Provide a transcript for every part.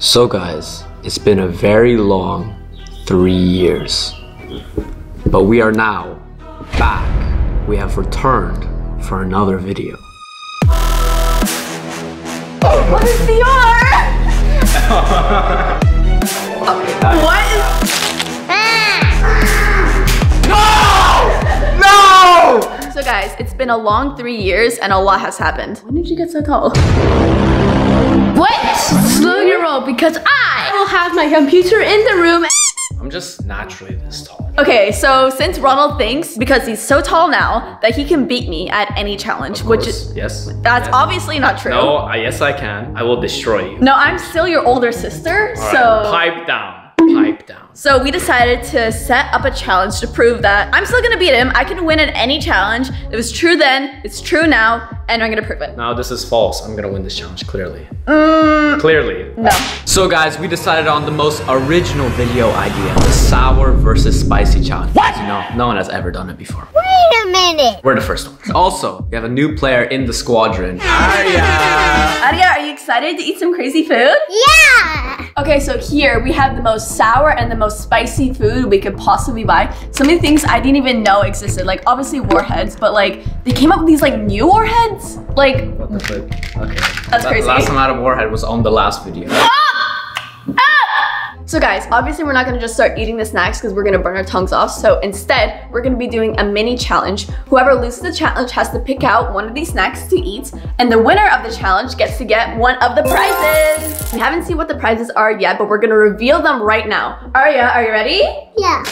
So, guys, it's been a very long three years. But we are now back. We have returned for another video. What is the R? what is... No! So guys, it's been a long three years and a lot has happened. When did you get so tall? What? Slow your roll because I will have my computer in the room. I'm just naturally this tall. Okay, so since Ronald thinks, because he's so tall now, that he can beat me at any challenge, which is... yes. That's yes. obviously not true. No, I, yes I can. I will destroy you. No, I'm still your older sister, All right, so... pipe down. Pipe down. So we decided to set up a challenge to prove that I'm still gonna beat him. I can win at any challenge. It was true then, it's true now, and I'm gonna prove it. Now this is false. I'm gonna win this challenge clearly. Mm, Clearly. no. So guys, we decided on the most original video idea, the sour versus spicy challenge. What? You know, no one has ever done it before. Wait a minute. We're the first ones. Also, we have a new player in the squadron. Aria! Aria, are you excited to eat some crazy food? Yeah. Okay, so here we have the most sour and the most spicy food we could possibly buy. Some of the things I didn't even know existed, like obviously warheads, but like they came up with these like new warheads. Like, What the fuck? Okay. That's La- crazy. Last time I had a warhead was on the last video. Oh, so guys, obviously we're not gonna just start eating the snacks because we're gonna burn our tongues off. So instead, we're gonna be doing a mini challenge. Whoever loses the challenge has to pick out one of these snacks to eat, and the winner of the challenge gets to get one of the prizes. We haven't seen what the prizes are yet, but we're gonna reveal them right now. Aria, are you ready? Yeah.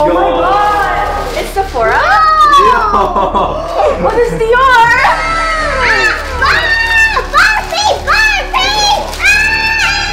Oh my god! It's Sephora? What is the ah!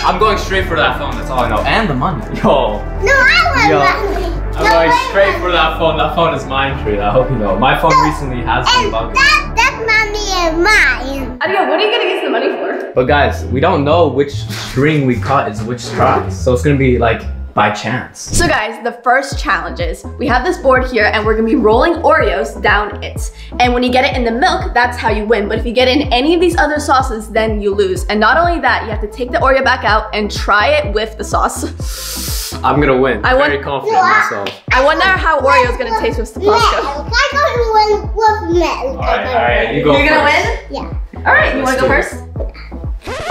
I'm going straight for that phone, that's all I know. And the money. Yo. No, I want Yo. Barbie. I'm No, going straight want- for that phone. That phone is mine, Tree. I hope you know. My phone recently has been And bugging. that, that's mommy and mine. Aria, what are you gonna use the money for? But guys, we don't know which string we cut is which try. So it's gonna be like by chance. So guys, the first challenge is we have this board here and we're gonna be rolling Oreos down it. And when you get it in the milk, that's how you win. But if you get in any of these other sauces, then you lose. And not only that, you have to take the Oreo back out and try it with the sauce. I'm gonna win. I want- Very confident in myself. I wonder how Oreo is gonna taste with the Milk. Tabasco. I got one with milk. Alright, alright, you go You're gonna win? Yeah. All right, you wanna go first?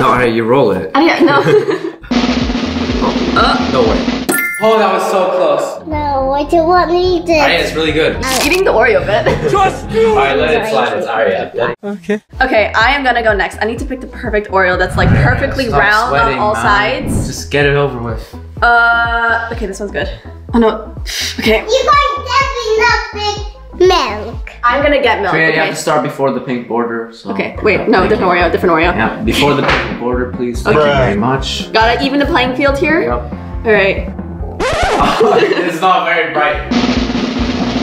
No, alright, you roll it. Aria, no. Uh, no way. Oh, that was so close. No, I don't want me to eat it. Alright, it's really good. Eating the Oreo bit. Trust me! Alright, let it slide. It's Aria. Okay, Okay, I am gonna go next. I need to pick the perfect Oreo that's like perfectly Stop round sweating, on all man. sides. Just get it over with. Uh, okay, this one's good. Oh no. Okay, You got definitely not big milk. I'm gonna get milk. So yeah, you have to start before the pink border. So. Okay, wait, no, different Oreo, different Oreo. Yeah, before the pink border, please. Thank you Okay. very much. Gotta even the playing field here. Yep. All right. it's not very bright.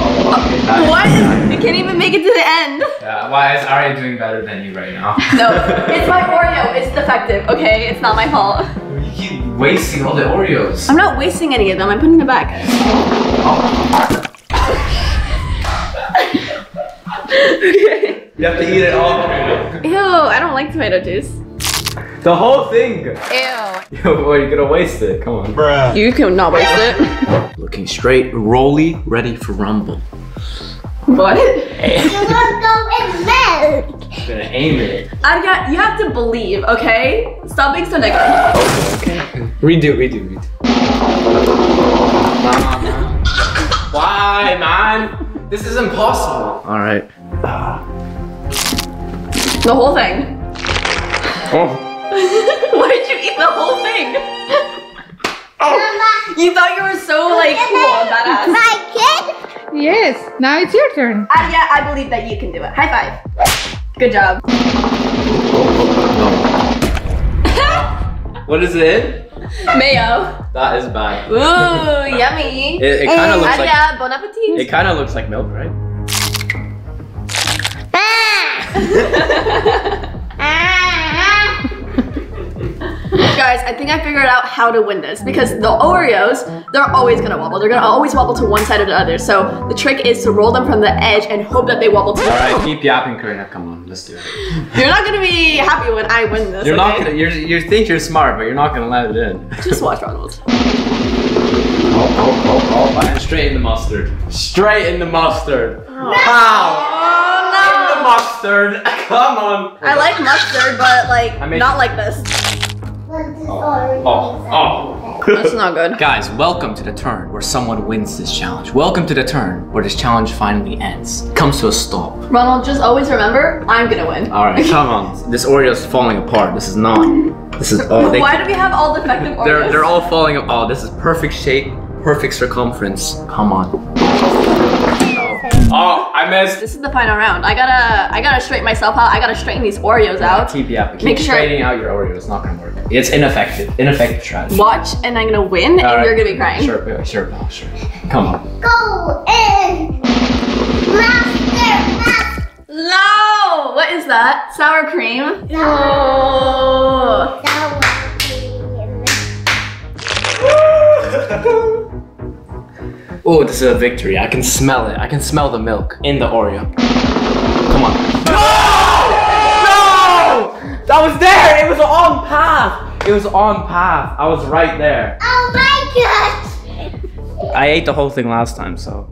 Oh, okay, What? You can't even make it to the end. Yeah, why is Aria doing better than you right now? No, it's my Oreo. It's defective. Okay, it's not my fault. You keep wasting all the Oreos. I'm not wasting any of them. I'm putting them back. okay. You have to eat it all. Ew, I don't like tomato juice. The whole thing. Ew. Yo, boy, you're gonna waste it. Come on. Bro. You can not waste it. Looking straight, rolly, ready for rumble. What? You want to go with milk. gonna aim it. Aria, you have to believe, okay? Stop being so negative. Okay, okay. Redo, redo, redo. Why, man? This is impossible. All right. The whole thing. Oh. Whole thing? Mama, You thought you were so like cool and badass. my kid. Yes, now it's your turn. Aria, I believe that you can do it. High five. Good job. What is it? Mayo. That is bad. Ooh, yummy. It, it kind of looks like Aria, bon appetit. it kind of looks like milk, right? Ah. Guys, I think I figured out how to win this because the Oreos, they're always gonna wobble. They're gonna always wobble to one side or the other. So the trick is to roll them from the edge and hope that they wobble to All the right, keep yapping, Karina. Come on. Let's do it. You're not gonna be happy when I win this. You're not gonna. You're, you think you're smart, but you're not gonna let it in. Just watch Ronald. Oh, oh, oh, oh! oh and straight in the mustard. Straight in the mustard. Oh In the mustard. Come on. I like mustard, but like not like this. Oh, oh. oh. That's not good. Guys, welcome to the turn where someone wins this challenge. Welcome to the turn where this challenge finally ends. Comes to a stop. Ronald, just always remember, I'm gonna win. All right, come on. This Oreo is falling apart. This is not. This is all. Why do we have all defective Oreos? they're they're all falling apart. Oh, this is perfect shape, perfect circumference. Come on. Oh, I missed. This is the final round. I gotta, I gotta straighten myself out. I gotta straighten these Oreos out. Keep yeah, keep Make sure- straightening out your Oreos. It's not gonna work. It's ineffective. Ineffective strategy. Watch, and I'm gonna win, and All right. you're gonna be crying. Sure, yeah, sure, pal, sure. Come on. Go in. Master, master. No! What is that? Sour cream? No. Oh. Oh, this is a victory. I can smell it. I can smell the milk in the Oreo. Come on. No! No! That was there. It was on path. It was on path. I was right there. Oh my god. I ate the whole thing last time, so.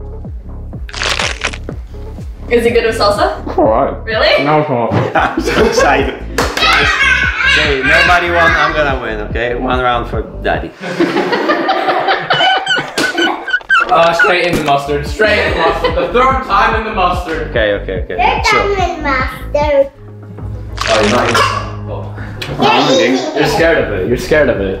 Is it good with salsa? Alright. Really? No, come on. I'm so excited. Okay, nobody won. I'm gonna win. Okay, one round for daddy. Uh, straight in the mustard. Straight in the mustard. The third time in the mustard. Okay, okay, okay. You're Chill. done, master. Oh, you're not eating Oh. You're eating. You're scared of it. You're scared of it.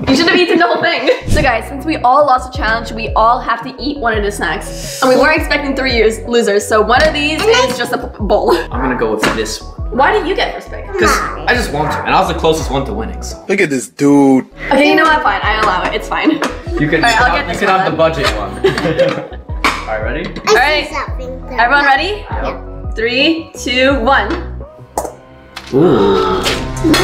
You should have eaten the whole thing. So guys, since we all lost the challenge, we all have to eat one of the snacks. And we weren't expecting three years losers, so one of these is just a bowl. I'm gonna go with this one. Why did you get first pick? Because I just want to. And I was the closest one to winning, so. Look at this dude. Okay, you know what? Fine, I allow it. It's fine. You can, Alright, I'll have, get you can one have the budget one. Alright, ready? I Alright. see Everyone ready? Three, two, one. Ooh. Yay!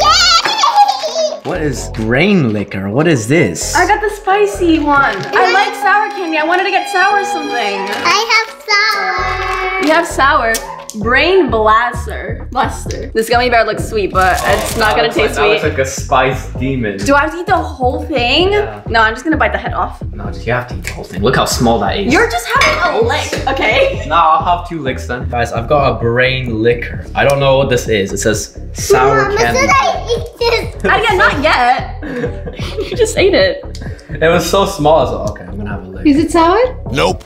Yay! What is Brain Licker? What is this? I got the spicy one. I like sour candy. I wanted to get sour something. I have sour. You have sour. Brain blaster. Blaster. This gummy bear looks sweet, but it's not gonna taste That looks sweet. like a spice demon. Do I have to eat the whole thing? Yeah. No, I'm just gonna bite the head off. No, just you have to eat the whole thing. Look how small that is. You're just having a lick, okay? No, I'll have two licks then. Guys, I've got a Brain Licker. I don't know what this is. It says sour Mama candy. said I eat this. I yeah, not yet. you just ate it. It was so small. I was like, okay, I'm gonna have a lick. Is it sour? Nope.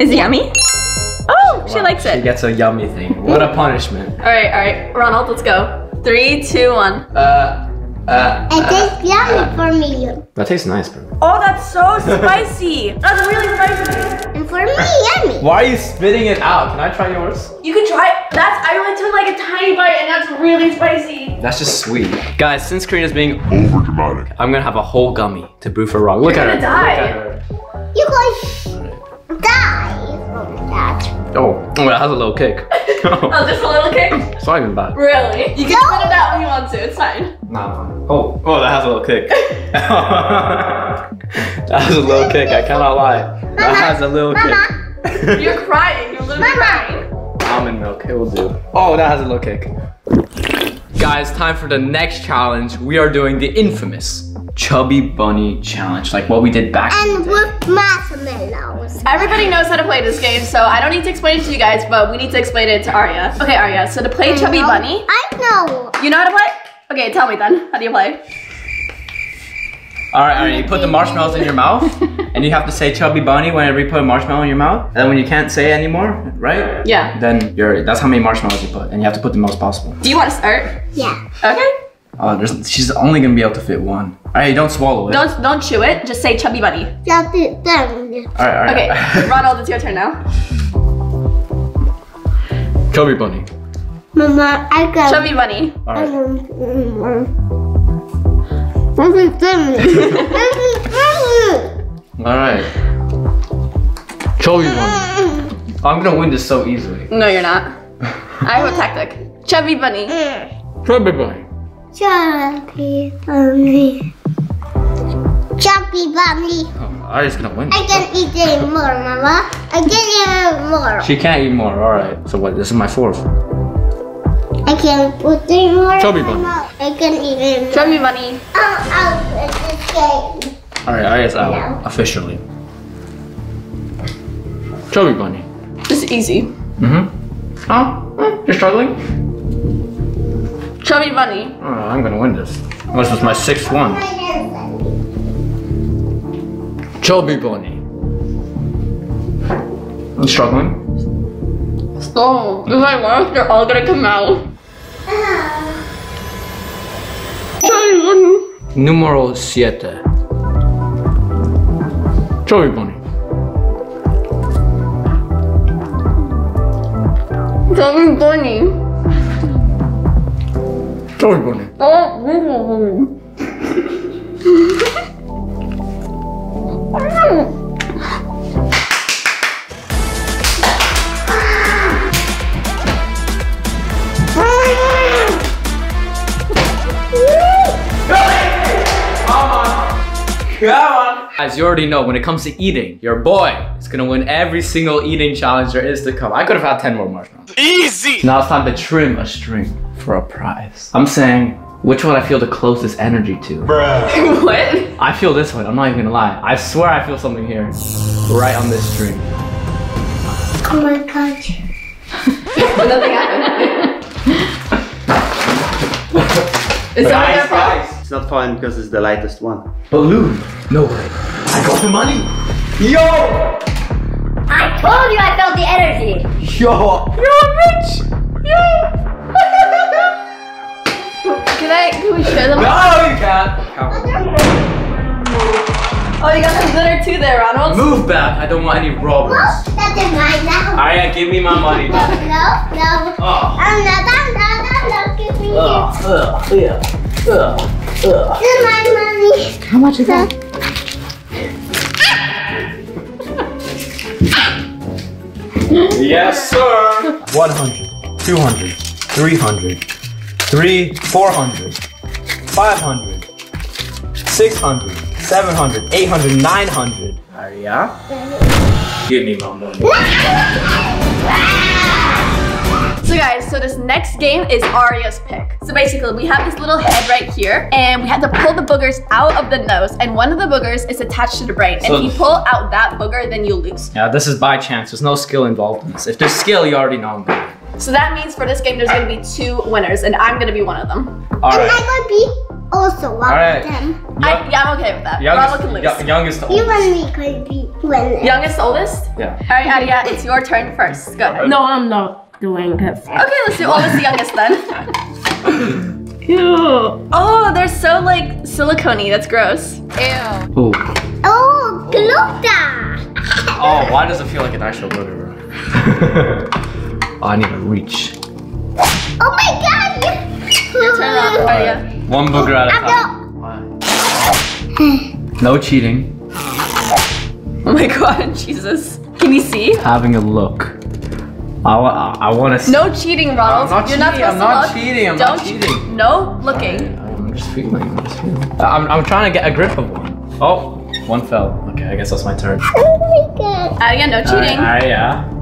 Is it yummy? Oh, she likes it. She gets a yummy thing. What a punishment. All right, all right, Ronald, let's go. Three, two, one. Uh, uh. It tastes yummy for me. That tastes nice, bro. Oh, that's so spicy. That's really spicy. And for me, yummy. Why are you spitting it out? Can I try yours? You can try. That's. I only took like a tiny bite, and that's really spicy. That's just sweet. Guys, since Karina's being Over dramatic. I'm gonna have a whole gummy to boo for wrong. Look You're at her. gonna die. Look at her. You guys Oh, oh, that has a little kick. Oh, oh, just a little kick. it's not even bad. Really? You can spit it out when you want to. It's fine. Nah. Oh, oh, that has a little kick. that has a little kick. I cannot lie. That has a little kick. You're crying. You're literally crying. Almond milk. It will do. Oh, that has a little kick. Guys, time for the next challenge. We are doing the infamous Chubby Bunny Challenge, like what we did back in And the day. with marshmallows. Everybody knows how to play this game, so I don't need to explain it to you guys, but we need to explain it to Aria. Okay, Aria. So to play Chubby No, Bunny, I know. you know how to play? Okay, tell me then. How do you play? All right, all right. You put the marshmallows in your mouth, and you have to say "chubby bunny" whenever you put a marshmallow in your mouth. And then when you can't say it anymore, right? Yeah. Then you're. That's how many marshmallows you put, and you have to put the most possible. Do you want to start? Yeah. Okay. Oh, there's. She's only gonna be able to fit one. All right, don't swallow it. Don't don't chew it. Just say Chubby Bunny. Just it done. All right, all right. Okay, Ronald, it's your turn now. chubby bunny. Mama, I got. Chubby Bunny. All I right. got. This is funny. This is funny. All right. Chubby bunny. I'm gonna win this so easily. No, you're not. I have a tactic. Chubby Bunny. Chubby bunny. Chubby bunny. Chubby bunny. Oh, Aria's gonna win. I can eat it more, Mama. I can eat more. She can't eat more. All right. So what? This is my fourth. I can put it more. Chubby bunny. I can eat it more. Chubby bunny. I'm out with this game. All right. Aria's out No. officially. Chubby bunny. This is easy. Mm-hmm. Oh, you're struggling? Chubby bunny. Oh, I'm gonna win this. This was my sixth one. Chubby bunny. I'm struggling. So, if I work, they're all gonna come out. Chubby bunny. Numero siete. Chubby bunny. Chubby bunny. Chubby bunny. Oh, As you already know, when it comes to eating, your boy is gonna win every single eating challenge there is to come. I could have had 10 more marshmallows. Easy! Now it's time to trim a string for a prize. I'm saying, which one I feel the closest energy to? what? I feel this one, I'm not even gonna lie. I swear I feel something here. Right on this string. Oh my gosh. Nothing happened. Is that your fault? It's not fun because it's the lightest one. Balloon. No way. I got the money. Yo! I told you I felt the energy. Yo! You're rich! Yo! Can I, can we share them? no, you can't. Oh, you got some glitter too there, Ronald. Move back. I don't want any robbers. That is mine now. Aria, give me my money back. no, no. Oh. I'm not, I'm not, I'm not. Give me Ugh, ugh, ugh, ugh, ugh. This is my money. How much is that? Yes, sir. 100, 200, 300, 3, 400, 500, 600, 700, 800, 900. Aria? Give me my money. So guys, so this next game is Aria's pick. So basically, we have this little head right here, and we have to pull the boogers out of the nose, and one of the boogers is attached to the brain. So- and if you pull out that booger, then you lose. Yeah, this is by chance. There's no skill involved in this. If there's skill, you already know I'm good. So that means for this game, there's gonna be two winners, and I'm gonna be one of them. All Am right. I going to be also one All right. of them? I, yeah, I'm okay with that. Youngest, Ronald can lose. yo- youngest to You oldest. and me could be winners. Youngest, oldest? Yeah. All right, Aria, it's your turn first. Go ahead. No, I'm not doing it. Okay, let's do oldest to youngest then. Ew. Oh, they're so like silicone. That's gross. Ew. Ooh. Oh, Glota. Oh, why does it feel like an actual murderer? oh, I need to reach. Oh my god. Your turn, Ron- Aria. One booger at a I'm time. No cheating. Oh my god, Jesus. Can you see? Having a look. I, wa- I, want to see. No cheating, Ronald. I'm not You're not cheating, supposed I'm not to look. cheating, I'm Don't not cheating. No looking. I'm just feeling. I'm just feeling. Uh, I'm, I'm trying to get a grip of one. Oh, one fell. Okay, I guess that's my turn. Oh my god. Uh, Aria, no uh, cheating. Ah, yeah.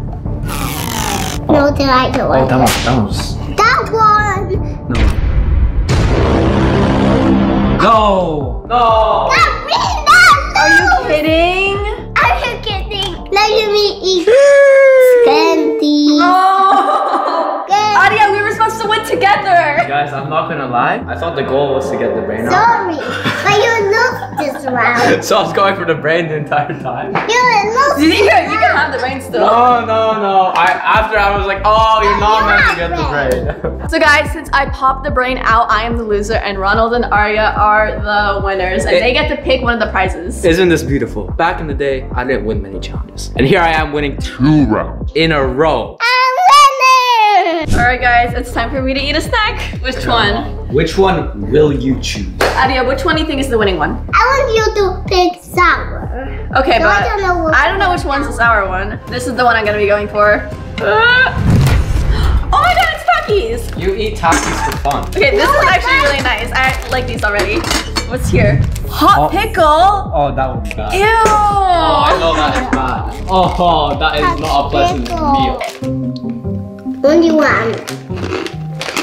No, the right Oh, one. that was that was That one. no. No. No. That really not Are you kidding? Are you kidding? Let me eat candy. Oh. Candy. Aria, we were supposed to win together. Guys, I'm not gonna lie. I thought the goal was to get the brain out. Sorry, but you look this. So I was going for the brain the entire time. You look. You can, you can have the brain still. No, no, no. I after I was like, oh, you're not meant to get the brain. So guys, since I popped the brain out, I am the loser and Ronald and Aria are the winners and It- they get to pick one of the prizes. Isn't this beautiful? Back in the day, I didn't win many challenges, and here I am winning two Two rounds. in a row. I'm winning. Alright guys, it's time for me to eat a snack. Which one? Which one will you choose? Aria, which one do you think is the winning one? I want you to pick sour. Okay, So but I don't know what I don't know which one's the sour one. This is the one I'm gonna be going for. Uh, oh my god, it's Takis! You eat Takis for fun. Okay, this is actually really nice. I like these already. What's here? Hot pickle. Oh, that would be bad. Ew. Oh, I know that is bad. Oh, that is not a pleasant meal. Only one.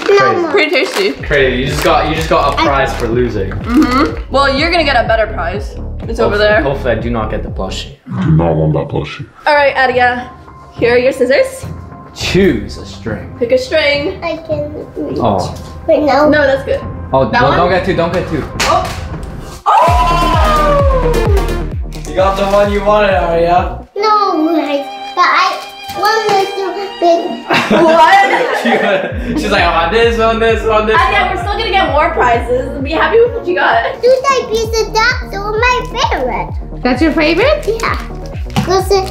No more. Pretty tasty. Crazy. You just got you just got a prize for losing. Mm-hmm. Well, you're gonna get a better prize. It's over there. Hopefully, I do not get the plushie. Do not want that plushie. All right, Aria. Here are your scissors. Choose a string. Pick a string. I can reach. Oh, Wait, no. No, that's good. oh, That don't, don't get two. Don't get two. Oh! You got the one you wanted, Aria. No, right. But I wanted to big. what? She's like, I want this one, this one, this Aria, one. we're still gonna get more prizes. Be happy with what you got. Two type piece of ducks are my favorite. That's your favorite? Yeah. Because it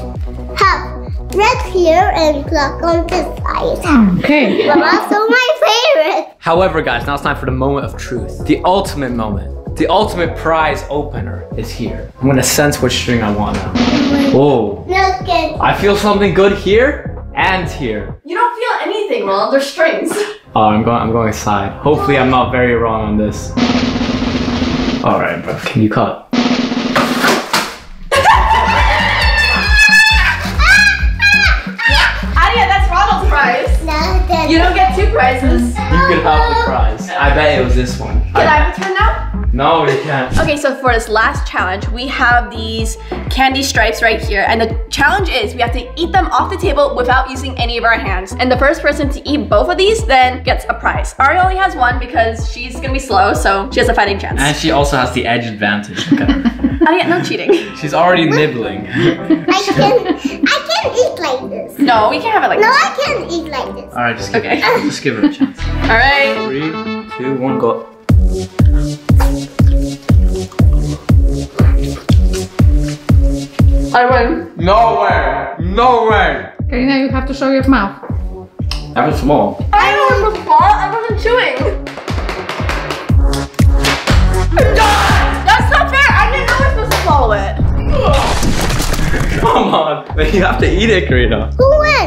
have red here and clock on this side. Okay. But also my favorite. However, guys, now it's time for the moment of truth. The ultimate moment. The ultimate prize opener is here. I'm gonna sense which string I want now. Whoa. No good. I feel something good here and here. You don't feel anything, Ronald. They're strings. Oh, I'm going. I'm going side. Hopefully, I'm not very wrong on this. All right, bro. Can you cut? Aria, that's Ronald's prize. You don't get two prizes. You could have the prize. I bet it was this one. Can I No, you can't. Okay, so for this last challenge, we have these candy stripes right here. And the challenge is we have to eat them off the table without using any of our hands. And the first person to eat both of these then gets a prize. Ari only has one because she's gonna be slow, so she has a fighting chance. And she also has the edge advantage. Okay. Oh, Aria, no cheating. She's already nibbling. I can, I can eat like this. No, we can't have it like No, this. No, I can eat like this. All right, just give Okay. it. Just give her a chance. All right. Three, two, one, go. I win. No way! Okay, now you have to show your mouth. That was small. I know it was small. I wasn't chewing. That's not fair. I didn't know we were supposed to swallow it. Come on. But you have to eat it, Karina. Who won?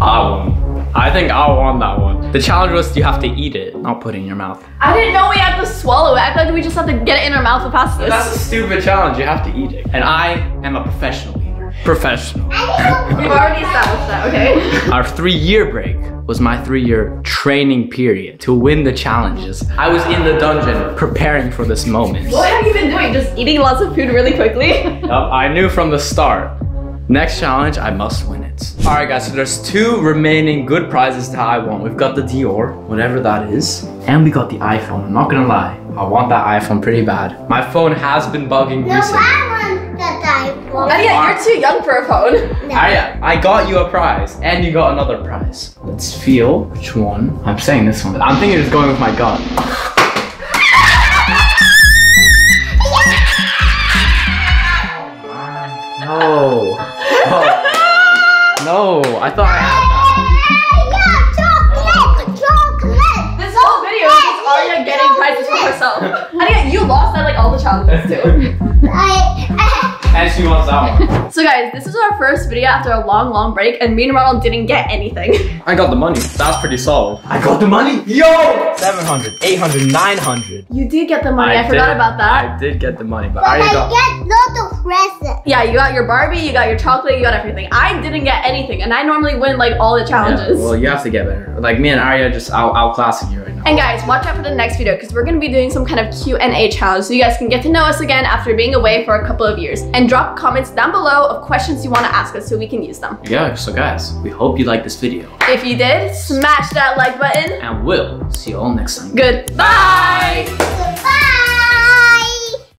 I won. I think I won that one. The challenge was you have to eat it, not put it in your mouth. I didn't know we had to swallow it. I thought we just had to get it in our mouth to pass this. That's a stupid challenge. You have to eat it. And I am a professional eater. Professional. We've already established that, okay? Our three-year break was my three-year training period to win the challenges. I was in the dungeon preparing for this moment. What have you been doing? Just eating lots of food really quickly? I knew from the start. Next challenge, I must win it. All right, guys, so there's two remaining good prizes that I want. We've got the Dior, whatever that is, and we got the iPhone. I'm not gonna lie, I want that iPhone pretty bad. My phone has been bugging No, recently. I want that iPhone. Aria, you're too young for a phone. No. Aria, I got you a prize, and you got another prize. Let's feel which one. I'm saying this one. I'm thinking it's going with my gut. Oh, no. Oh. No, I thought I had Yeah, chocolate, chocolate. This whole video is Aria getting prizes for herself. Aria, you lost at like all the challenges too. I, And she wants that one. So guys, this is our first video after a long, long break and me and Ronald didn't get anything. I got the money. That's pretty solid. I got the money. Yo! 700, 800, 900. You did get the money, I, forgot did- about that. I did get the money, but but Aria I got. get lots of presents. Yeah, you got your Barbie, you got your chocolate, you got everything. I didn't get anything and I normally win like all the challenges. Yeah, challenges. well, you have to get better. Like me and Aria just out outclassing you right now. And guys, watch out for the next video because we're gonna be doing some kind of Q&A challenge so you guys can get to know us again after being away for a couple of years. And drop comments down below of questions you wanna ask us so we can use them. Yeah, so guys, we hope you like this video. If you did, smash that like button. And we'll see you all next time. Goodbye!